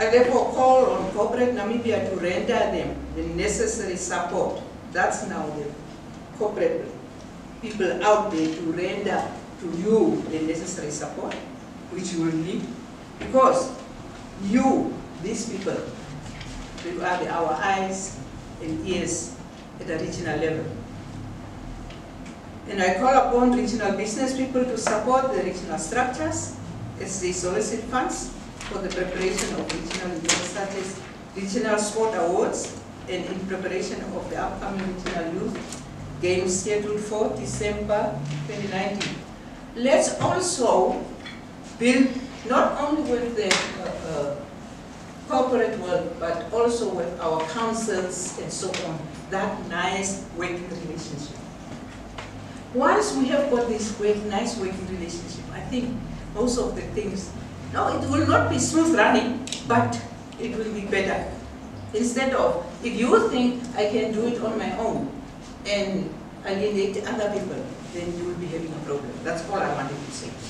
I therefore call on corporate Namibia to render them the necessary support. That's now the corporate people out there to render to you the necessary support, which you will need, because you, these people, you are our eyes and ears at a regional level. And I call upon regional business people to support the regional structures as they solicit funds for the preparation of regional as regional sport awards and in preparation of the upcoming regional youth games scheduled for December 2019. Let's also build not only with the uh, uh, corporate world, but also with our councils and so on, that nice working relationship. Once we have got this great, nice working relationship, I think most of the things, no, it will not be smooth running, but it will be better. Instead of, if you think I can do it on my own and alienate other people, then you will be having a problem. That's all I wanted to say.